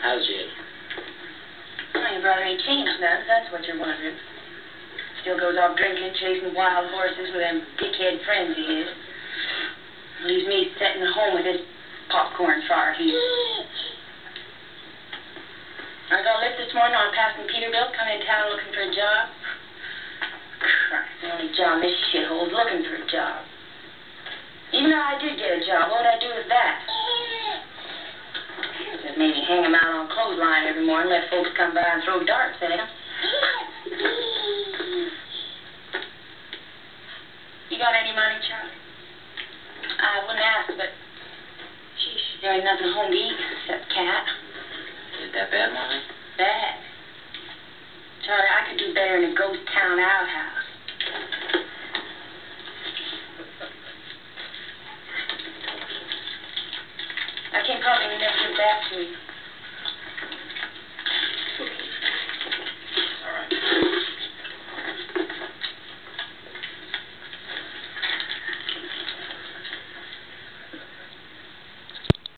How's you? My brother ain't changed man. that's what you're wondering. Still goes off drinking, chasing wild horses with them dickhead friends of his. Leaves me sitting at home with this popcorn fire. here. I got a lift this morning on passing Peterbilt, coming in town looking for a job. Christ, the only job this shithole's looking for a job. Even though I did get a job, Just maybe hang him out on clothesline every morning, let folks come by and throw darts at him. You got any money, Charlie? I wouldn't ask, but sheesh, there ain't nothing home to eat except cat. Is that bad, Mommy? Bad. Charlie, I could do better in a ghost town outhouse. last week